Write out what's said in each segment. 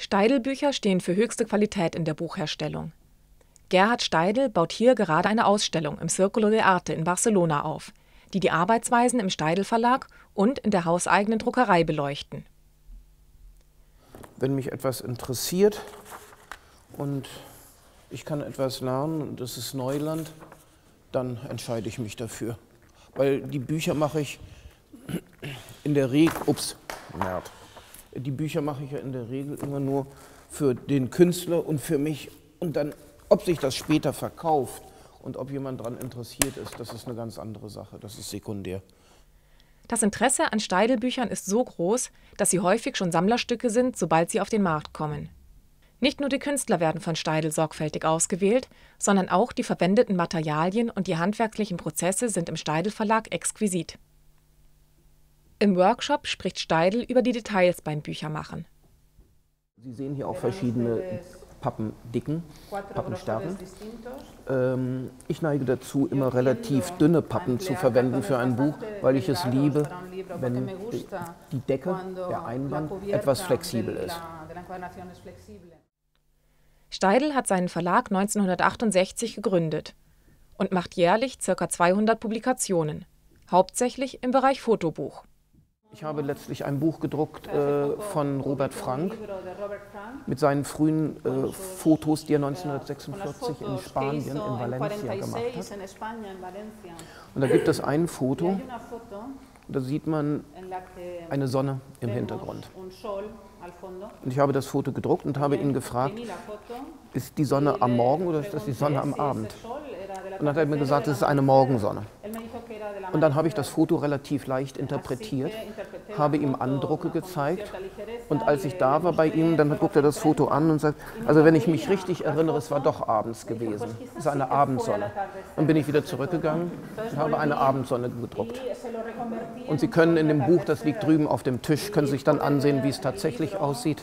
Steidl-Bücher stehen für höchste Qualität in der Buchherstellung. Gerhard Steidl baut hier gerade eine Ausstellung im Círculo de Arte in Barcelona auf, die die Arbeitsweisen im Steidl Verlag und in der hauseigenen Druckerei beleuchten. Wenn mich etwas interessiert und ich kann etwas lernen und das ist Neuland, dann entscheide ich mich dafür. Weil die Bücher mache ich in der Regel, ups, Merd. Die Bücher mache ich ja in der Regel immer nur für den Künstler und für mich. Und dann, ob sich das später verkauft und ob jemand daran interessiert ist, das ist eine ganz andere Sache. Das ist sekundär. Das Interesse an Steidl-Büchern ist so groß, dass sie häufig schon Sammlerstücke sind, sobald sie auf den Markt kommen. Nicht nur die Künstler werden von Steidl sorgfältig ausgewählt, sondern auch die verwendeten Materialien und die handwerklichen Prozesse sind im Steidl Verlag exquisit. Im Workshop spricht Steidl über die Details beim Büchermachen. Sie sehen hier auch verschiedene Pappendicken, Pappenstärken. Ähm, ich neige dazu, immer relativ dünne Pappen zu verwenden für ein Buch, weil ich es liebe, wenn die Decke, der Einband etwas flexibel ist. Steidl hat seinen Verlag 1968 gegründet und macht jährlich ca. 200 Publikationen, hauptsächlich im Bereich Fotobuch. Ich habe letztlich ein Buch gedruckt äh, von Robert Frank mit seinen frühen äh, Fotos, die er 1946 in Spanien, in Valencia gemacht hat. Und da gibt es ein Foto, da sieht man eine Sonne im Hintergrund. Und ich habe das Foto gedruckt und habe ihn gefragt, ist die Sonne am Morgen oder ist das die Sonne am Abend? Und dann hat er mir gesagt, es ist eine Morgensonne. Und dann habe ich das Foto relativ leicht interpretiert, habe ihm Andrucke gezeigt. Und als ich da war bei ihm, dann guckt er das Foto an und sagt, also wenn ich mich richtig erinnere, es war doch abends gewesen. Es ist eine Abendsonne. Dann bin ich wieder zurückgegangen und habe eine Abendsonne gedruckt. Und Sie können in dem Buch, das liegt drüben auf dem Tisch, können sich dann ansehen, wie es tatsächlich aussieht.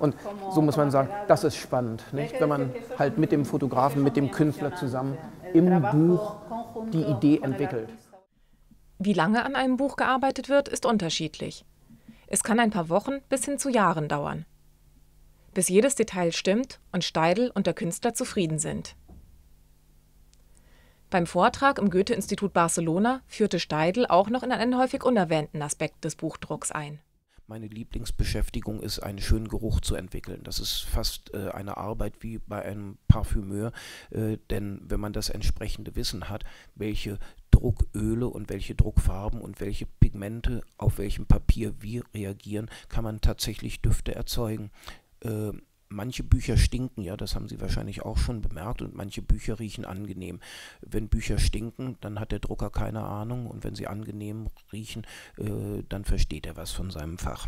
Und so muss man sagen, das ist spannend, nicht? wenn man halt mit dem Fotografen, mit dem Künstler zusammen im Buch die Idee entwickelt. Wie lange an einem Buch gearbeitet wird, ist unterschiedlich. Es kann ein paar Wochen bis hin zu Jahren dauern. Bis jedes Detail stimmt und Steidl und der Künstler zufrieden sind. Beim Vortrag im Goethe-Institut Barcelona führte Steidl auch noch in einen häufig unerwähnten Aspekt des Buchdrucks ein. Meine Lieblingsbeschäftigung ist, einen schönen Geruch zu entwickeln. Das ist fast äh, eine Arbeit wie bei einem Parfümeur, äh, denn wenn man das entsprechende Wissen hat, welche Drucköle und welche Druckfarben und welche Pigmente auf welchem Papier wie reagieren, kann man tatsächlich Düfte erzeugen. Äh, manche Bücher stinken, ja, das haben Sie wahrscheinlich auch schon bemerkt, und manche Bücher riechen angenehm. Wenn Bücher stinken, dann hat der Drucker keine Ahnung, und wenn sie angenehm riechen, äh, dann versteht er was von seinem Fach.